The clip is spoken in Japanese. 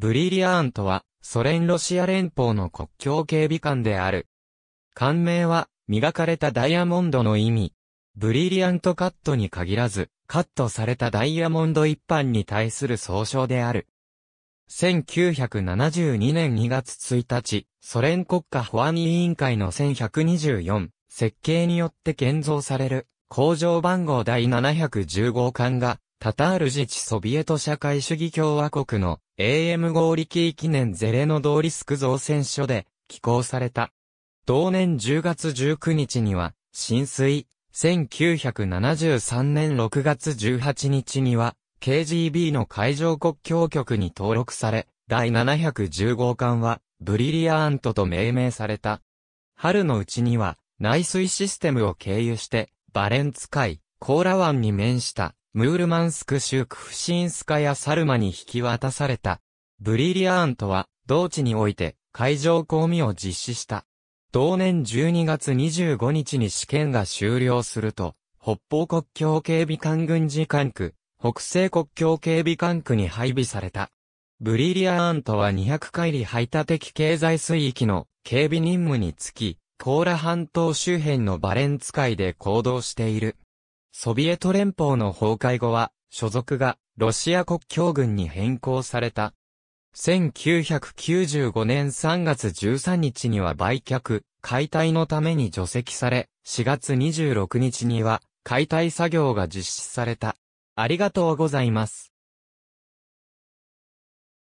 ブリリアントは、ソ連ロシア連邦の国境警備官である。官名は、磨かれたダイヤモンドの意味。ブリリアントカットに限らず、カットされたダイヤモンド一般に対する総称である。1972年2月1日、ソ連国家保安委員会の1124設計によって建造される工場番号第710号艦がタタール自治ソビエト社会主義共和国の AM 合力記念ゼレノドーリスク造船所で寄港された。同年10月19日には浸水、1973年6月18日には KGB の海上国境局に登録され、第710号艦はブリリアントと命名された。春のうちには内水システムを経由してバレンツ海、コーラ湾に面したムールマンスク州クフシンスカやサルマに引き渡された。ブリリアーントは同地において海上公務を実施した。同年12月25日に試験が終了すると、北方国境警備艦軍事管区、北西国境警備管区に配備された。ブリリアーントは200海里排他的経済水域の警備任務につき、コーラ半島周辺のバレンツ海で行動している。ソビエト連邦の崩壊後は、所属がロシア国境軍に変更された。1995年3月13日には売却、解体のために除籍され、4月26日には解体作業が実施された。ありがとうございます。